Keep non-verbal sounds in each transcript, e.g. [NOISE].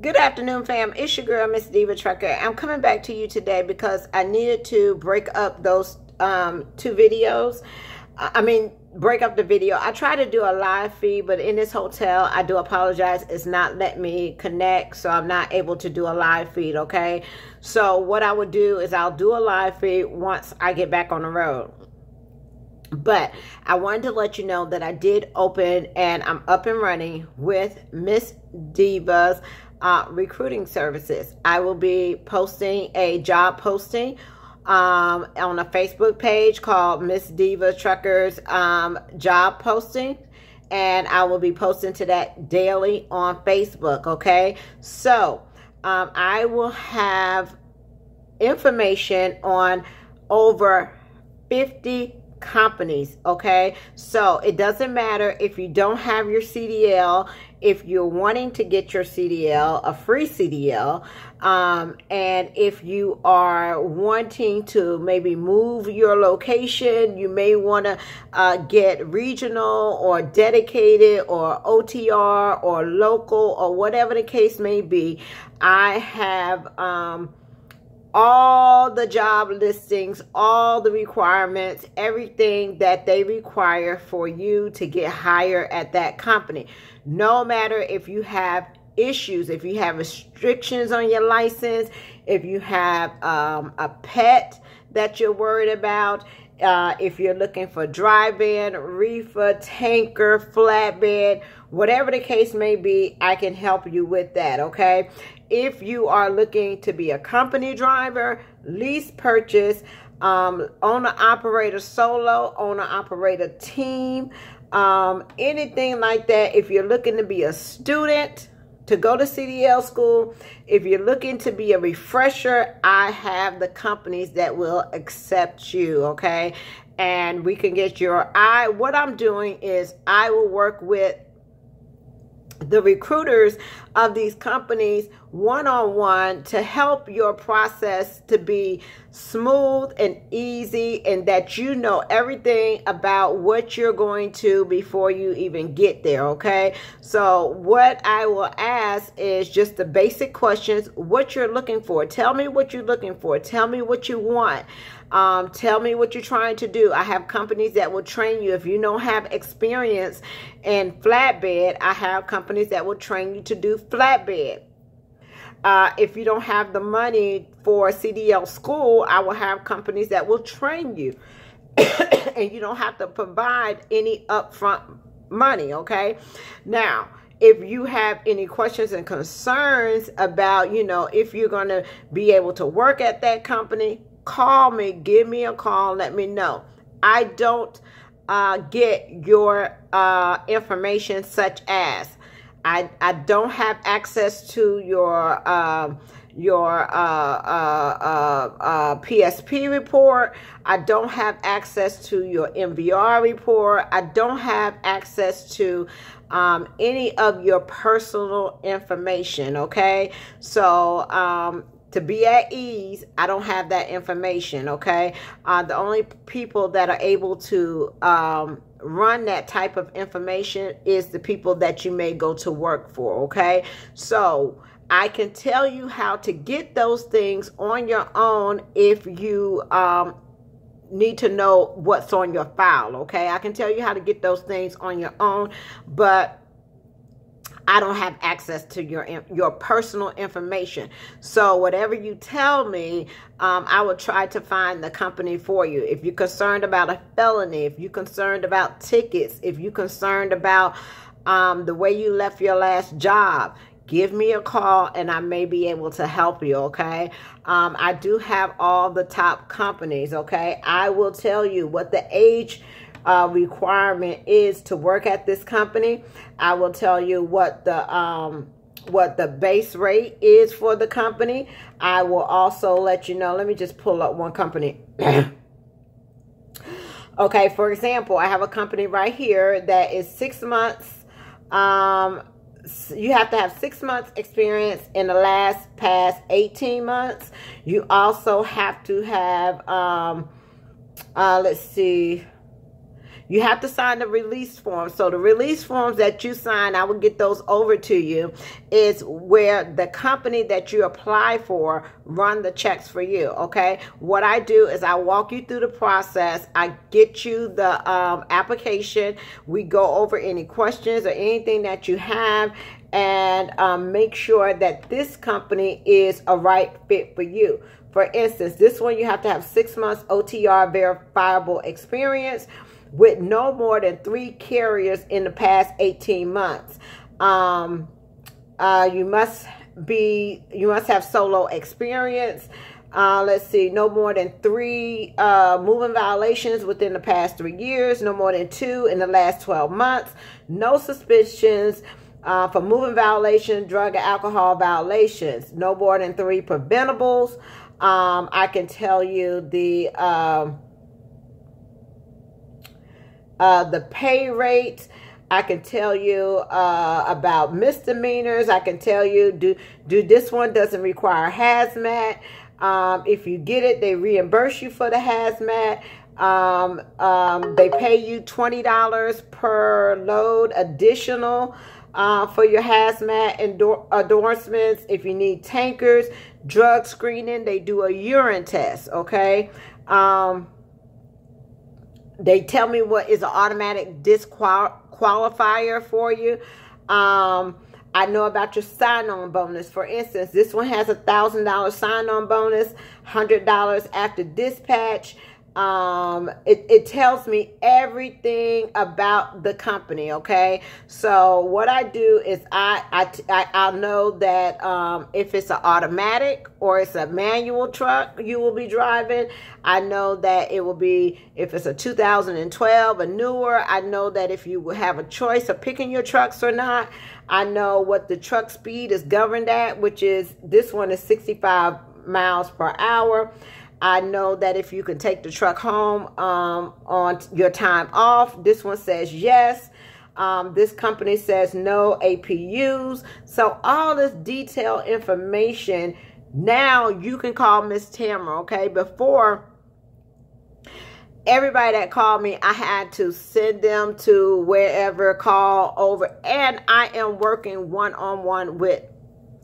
Good afternoon, fam. It's your girl, Miss Diva Trucker. I'm coming back to you today because I needed to break up those um, two videos. I mean, break up the video. I try to do a live feed, but in this hotel, I do apologize. It's not letting me connect, so I'm not able to do a live feed, okay? So what I would do is I'll do a live feed once I get back on the road. But I wanted to let you know that I did open and I'm up and running with Miss Diva's uh, recruiting services. I will be posting a job posting um, on a Facebook page called Miss Diva Truckers um, job posting. And I will be posting to that daily on Facebook. Okay. So um, I will have information on over 50 companies okay so it doesn't matter if you don't have your CDL if you're wanting to get your CDL a free CDL um, and if you are wanting to maybe move your location you may want to uh, get regional or dedicated or OTR or local or whatever the case may be. I have um, all the job listings, all the requirements, everything that they require for you to get hired at that company. No matter if you have issues, if you have restrictions on your license, if you have um, a pet that you're worried about, uh, if you're looking for dry-van, reefer, tanker, flatbed, whatever the case may be, I can help you with that, okay? If you are looking to be a company driver, lease purchase, um, owner operator solo, owner operator team, um, anything like that, if you're looking to be a student, to go to CDL school, if you're looking to be a refresher, I have the companies that will accept you, okay? And we can get your I what I'm doing is I will work with the recruiters of these companies one-on-one to help your process to be smooth and easy and that you know everything about what you're going to before you even get there okay so what i will ask is just the basic questions what you're looking for tell me what you're looking for tell me what you want um, tell me what you're trying to do. I have companies that will train you. If you don't have experience in flatbed, I have companies that will train you to do flatbed. Uh, if you don't have the money for CDL school, I will have companies that will train you. [COUGHS] and you don't have to provide any upfront money, okay? Now, if you have any questions and concerns about, you know, if you're going to be able to work at that company, call me, give me a call, let me know. I don't uh, get your uh, information such as I, I don't have access to your uh, your uh, uh, uh, PSP report. I don't have access to your MVR report. I don't have access to um, any of your personal information. Okay, so um, to be at ease, I don't have that information, okay? Uh, the only people that are able to um, run that type of information is the people that you may go to work for, okay? So I can tell you how to get those things on your own if you um, need to know what's on your file, okay? I can tell you how to get those things on your own, but I don't have access to your your personal information. So whatever you tell me, um, I will try to find the company for you. If you're concerned about a felony, if you're concerned about tickets, if you're concerned about um, the way you left your last job, give me a call and I may be able to help you, okay? Um, I do have all the top companies, okay? I will tell you what the age uh, requirement is to work at this company. I will tell you what the um, what the base rate is for the company. I will also let you know. Let me just pull up one company. [CLEARS THROAT] okay, for example, I have a company right here that is six months. Um, you have to have six months experience in the last past 18 months. You also have to have, um, uh, let's see, You have to sign the release form. So the release forms that you sign, I will get those over to you, is where the company that you apply for run the checks for you. Okay. What I do is I walk you through the process. I get you the um, application. We go over any questions or anything that you have and um, make sure that this company is a right fit for you. For instance, this one you have to have six months OTR verifiable experience with no more than three carriers in the past 18 months. Um, uh, you must be, you must have solo experience. Uh, let's see, no more than three uh, moving violations within the past three years, no more than two in the last 12 months, no suspicions uh, for moving violations, drug and alcohol violations, no more than three preventables. Um, I can tell you the um, uh, the pay rate. I can tell you uh, about misdemeanors. I can tell you do do this one doesn't require hazmat. Um, if you get it, they reimburse you for the hazmat. Um, um, they pay you $20 per load additional uh, for your hazmat endor endorsements. If you need tankers, drug screening, they do a urine test, okay? Um, they tell me what is an automatic disqualifier for you. Um, I know about your sign-on bonus. For instance, this one has a $1,000 sign-on bonus, $100 after dispatch. Um, it, it tells me everything about the company, okay? So what I do is I, I, I, I know that um, if it's an automatic or it's a manual truck you will be driving, I know that it will be, if it's a 2012, a newer, I know that if you have a choice of picking your trucks or not, I know what the truck speed is governed at, which is, this one is 65 miles per hour. I know that if you can take the truck home um, on your time off, this one says yes. Um, this company says no APUs. So all this detailed information, now you can call Miss Tamara, okay? Before, everybody that called me, I had to send them to wherever, call over. And I am working one-on-one -on -one with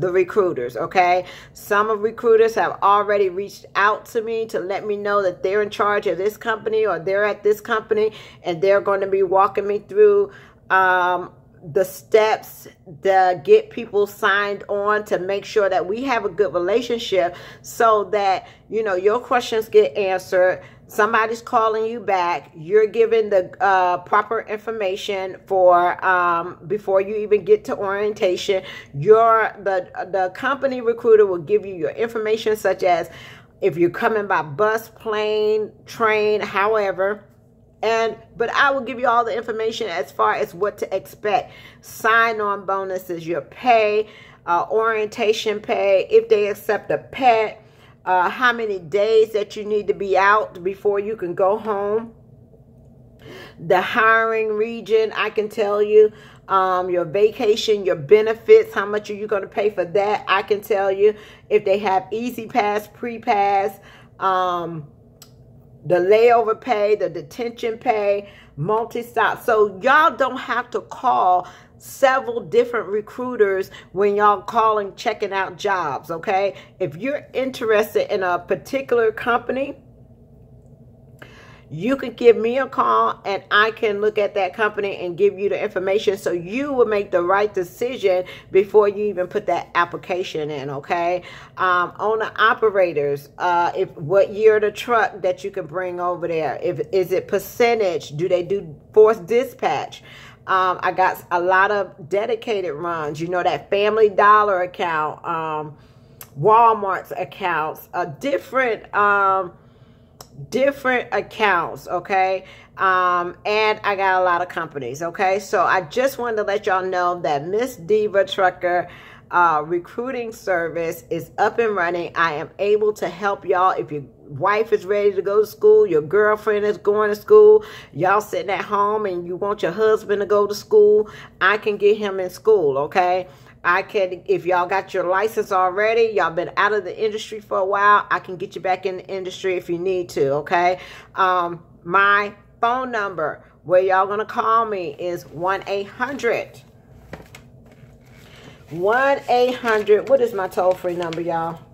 the recruiters, okay? Some of recruiters have already reached out to me to let me know that they're in charge of this company or they're at this company and they're going to be walking me through um, the steps to get people signed on to make sure that we have a good relationship so that, you know, your questions get answered somebody's calling you back. You're given the uh, proper information for um, before you even get to orientation. Your the the company recruiter will give you your information such as if you're coming by bus plane train however. And but i will give you all the information as far as what to expect. Sign on bonuses your pay uh, orientation pay if they accept a pet uh, how many days that you need to be out before you can go home. The hiring region, I can tell you. Um, your vacation, your benefits, how much are you going to pay for that? I can tell you if they have E-ZPass, pre-pass, um, the layover pay, the detention pay, multi-stop. So y'all don't have to call several different recruiters when y'all calling checking out jobs okay if you're interested in a particular company you can give me a call and I can look at that company and give you the information so you will make the right decision before you even put that application in, okay? Um, owner operators, uh, if what year the truck that you can bring over there, if is it percentage, do they do force dispatch? Um, I got a lot of dedicated runs. You know, that Family Dollar account, um, Walmart's accounts, a different, um, different accounts, okay? Um, and I got a lot of companies, okay? So I just wanted to let y'all know that Miss Diva Trucker uh, recruiting service is up and running. I am able to help y'all if your wife is ready to go to school, your girlfriend is going to school, y'all sitting at home and you want your husband to go to school, I can get him in school, okay? I can, if y'all got your license already, y'all been out of the industry for a while, I can get you back in the industry if you need to, okay? Um, my phone number, where y'all to call me is 1-800. 1-800. What is my toll-free number, y'all?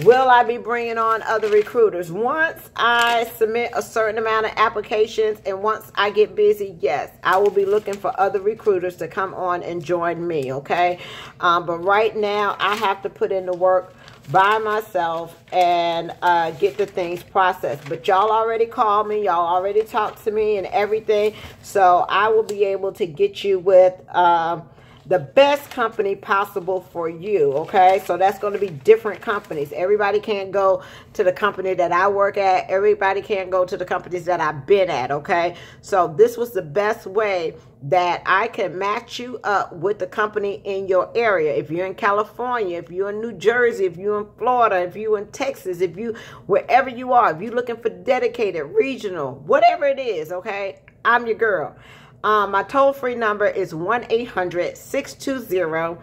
Will I be bringing on other recruiters? Once I submit a certain amount of applications and once I get busy, yes, I will be looking for other recruiters to come on and join me, okay? Um, but right now, I have to put in the work by myself and uh, get the things processed. But y'all already called me. Y'all already talked to me and everything. So I will be able to get you with... Uh, the best company possible for you okay? So that's going to be different companies. Everybody can't go to the company that i work at. Everybody can't go to the companies that i've been at okay? So this was the best way that i can match you up with the company in your area. If you're in california if you're in new jersey if you're in florida if you're in texas if you wherever you are if you're looking for dedicated regional whatever it is okay? I'm your girl um, my toll free number is 1 800 620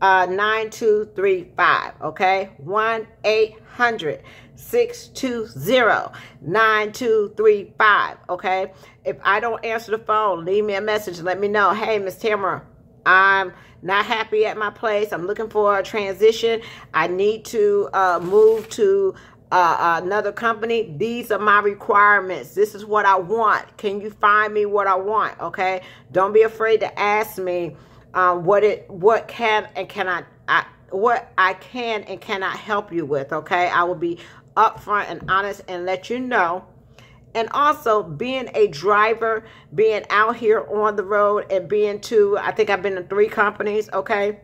9235. Okay? 1 800 620 9235. Okay? If I don't answer the phone, leave me a message. Let me know. Hey, Miss Tamara, I'm not happy at my place. I'm looking for a transition. I need to uh, move to uh, another company. These are my requirements. This is what I want. Can you find me what I want? Okay. Don't be afraid to ask me um, what it, what can and cannot, I, what I can and cannot help you with. Okay. I will be upfront and honest and let you know. And also being a driver, being out here on the road and being to, I think I've been in three companies. Okay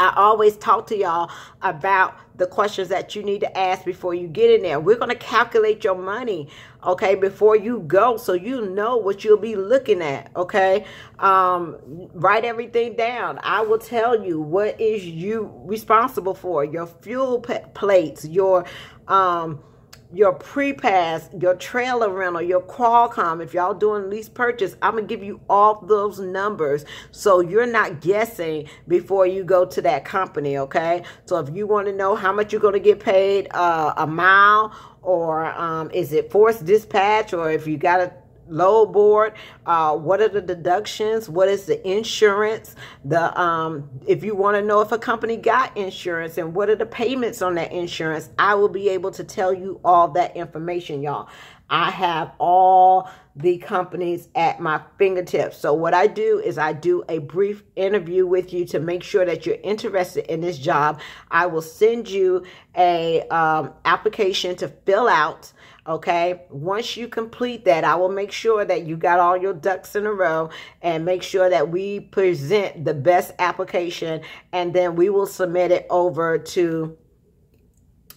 I always talk to y'all about the questions that you need to ask before you get in there. We're going to calculate your money, okay, before you go so you know what you'll be looking at, okay? Um, write everything down. I will tell you what is you responsible for, your fuel plates, your um your pre-pass, your trailer rental, your Qualcomm, if y'all doing lease purchase, I'm going to give you all those numbers so you're not guessing before you go to that company, okay? So if you want to know how much you're going to get paid uh, a mile or um, is it forced dispatch or if you got to load board uh, what are the deductions what is the insurance the um, if you want to know if a company got insurance and what are the payments on that insurance i will be able to tell you all that information y'all. I have all the companies at my fingertips. So what i do is i do a brief interview with you to make sure that you're interested in this job. I will send you a um, application to fill out Okay. Once you complete that, I will make sure that you got all your ducks in a row and make sure that we present the best application and then we will submit it over to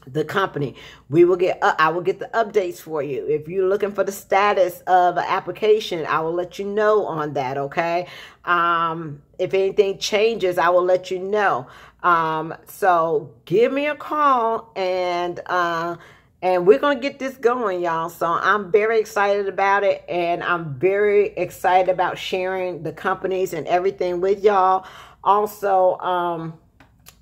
the company. We will get, uh, I will get the updates for you. If you're looking for the status of an application, I will let you know on that. Okay. Um, if anything changes, I will let you know. Um, so give me a call and, uh, and we're going to get this going, y'all. So I'm very excited about it. And I'm very excited about sharing the companies and everything with y'all. Also, um,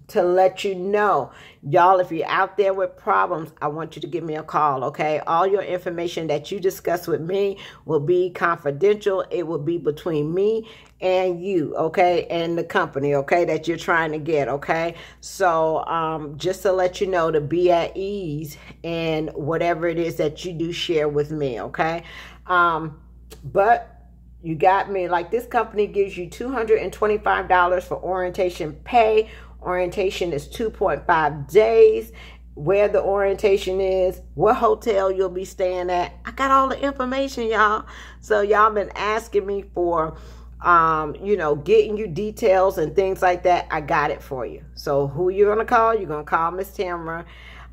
to let you know, y'all, if you're out there with problems, I want you to give me a call, okay? All your information that you discuss with me will be confidential. It will be between me and you, okay, and the company, okay, that you're trying to get, okay? So, um, just to let you know to be at ease and whatever it is that you do share with me, okay? Um, but you got me, like this company gives you $225 for orientation pay. Orientation is 2.5 days where the orientation is, what hotel you'll be staying at. I got all the information, y'all. So y'all been asking me for um, you know, getting you details and things like that, I got it for you. So who you're going to call, you're going to call Miss Tamara.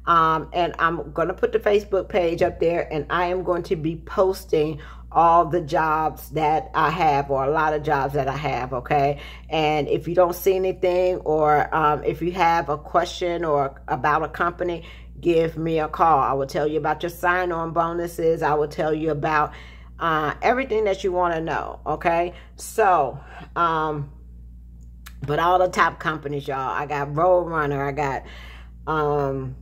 Um, and I'm going to put the Facebook page up there and I am going to be posting all the jobs that I have or a lot of jobs that I have, okay? And if you don't see anything or um, if you have a question or about a company, give me a call. I will tell you about your sign-on bonuses. I will tell you about uh, everything that you want to know. Okay. So, um, but all the top companies, y'all, I got Roadrunner, I got, um,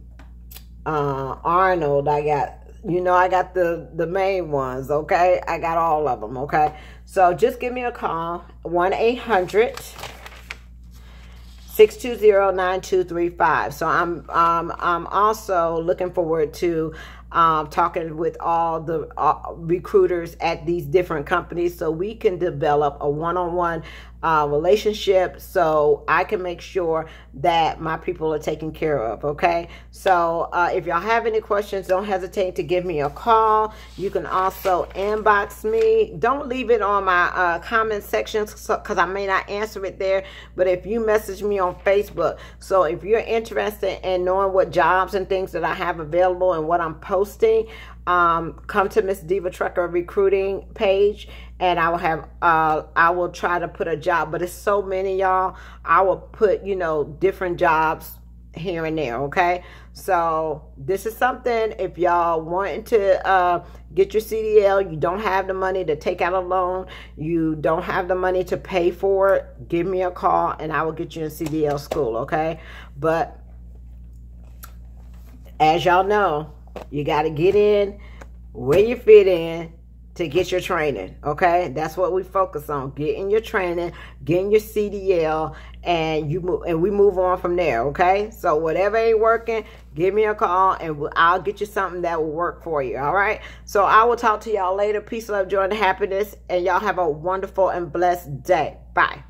uh, Arnold, I got you know I got the the main ones, okay? I got all of them, okay? So just give me a call, 1-800 620-9235. So I'm um I'm also looking forward to um, talking with all the uh, recruiters at these different companies so we can develop a one-on-one uh, relationship so I can make sure that my people are taken care of. Okay. So uh, if y'all have any questions, don't hesitate to give me a call. You can also inbox me. Don't leave it on my uh, comment section because I may not answer it there. But if you message me on Facebook, so if you're interested in knowing what jobs and things that I have available and what I'm posting, um, come to Miss Diva Trucker recruiting page and I will have uh I will try to put a job, but it's so many y'all. I will put, you know, different jobs here and there, okay? So this is something if y'all wanting to uh, get your CDL, you don't have the money to take out a loan, you don't have the money to pay for it, give me a call and I will get you in CDL school, okay? But as y'all know, you got to get in where you fit in to get your training. Okay, that's what we focus on: getting your training, getting your CDL, and you move, and we move on from there. Okay, so whatever ain't working, give me a call, and I'll get you something that will work for you. All right. So I will talk to y'all later. Peace, love, joy, and happiness, and y'all have a wonderful and blessed day. Bye.